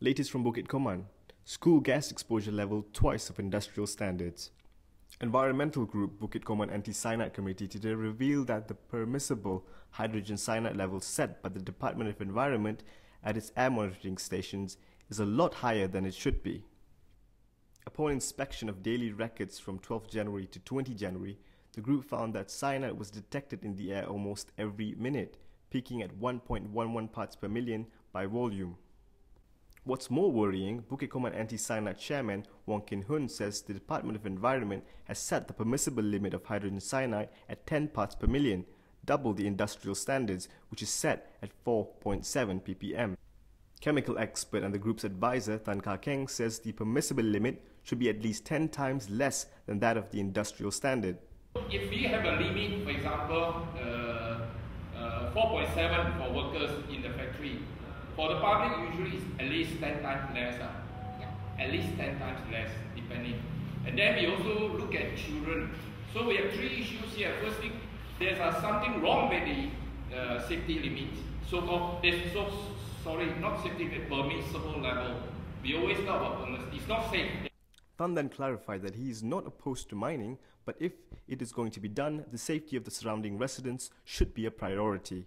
Latest from Bukit Koman. School gas exposure level twice of industrial standards. Environmental group Bukit Koman Anti-Cyanide Committee today revealed that the permissible hydrogen cyanide level set by the Department of Environment at its air monitoring stations is a lot higher than it should be. Upon inspection of daily records from 12 January to 20 January, the group found that cyanide was detected in the air almost every minute, peaking at 1.11 parts per million by volume. What's more worrying, Bukit Koman Anti-Cyanide Chairman Wong Kin Hoon says the Department of Environment has set the permissible limit of hydrogen cyanide at 10 parts per million, double the industrial standards, which is set at 4.7 ppm. Chemical expert and the group's advisor, Tan Ka Kheng, says the permissible limit should be at least 10 times less than that of the industrial standard. If we have a limit, for example, uh, uh, 4.7 for workers in the factory, for the public, usually it's at least 10 times less. Uh. Yeah. At least 10 times less, depending. And then we also look at children. So we have three issues here. First thing, there's uh, something wrong with the uh, safety limit. So called, there's so, sorry, not safety limit, permissible level. We always talk about permissible. It's not safe. Tan then clarified that he is not opposed to mining, but if it is going to be done, the safety of the surrounding residents should be a priority.